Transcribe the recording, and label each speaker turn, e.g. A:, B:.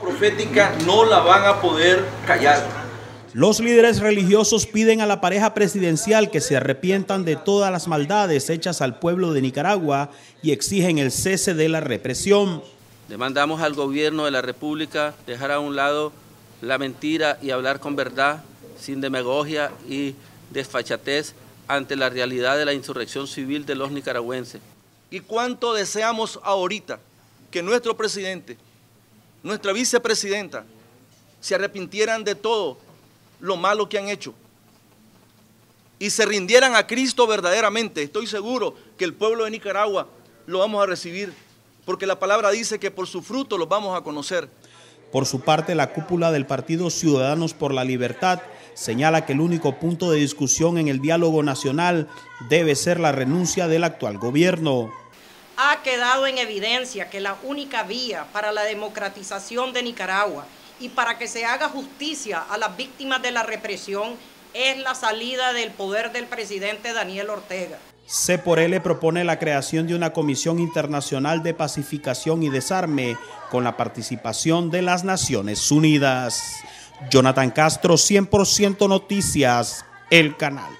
A: profética no la van a poder callar.
B: Los líderes religiosos piden a la pareja presidencial que se arrepientan de todas las maldades hechas al pueblo de Nicaragua y exigen el cese de la represión.
C: Demandamos al gobierno de la República dejar a un lado la mentira y hablar con verdad, sin demagogia y desfachatez ante la realidad de la insurrección civil de los nicaragüenses.
A: ¿Y cuánto deseamos ahorita que nuestro presidente, nuestra vicepresidenta, se arrepintieran de todo lo malo que han hecho y se rindieran a Cristo verdaderamente? Estoy seguro que el pueblo de Nicaragua lo vamos a recibir, porque la palabra dice que por su fruto los vamos a conocer.
B: Por su parte, la cúpula del Partido Ciudadanos por la Libertad señala que el único punto de discusión en el diálogo nacional debe ser la renuncia del actual gobierno.
D: Ha quedado en evidencia que la única vía para la democratización de Nicaragua y para que se haga justicia a las víctimas de la represión es la salida del poder del presidente Daniel Ortega.
B: C por L propone la creación de una Comisión Internacional de Pacificación y Desarme con la participación de las Naciones Unidas. Jonathan Castro, 100% Noticias, El Canal.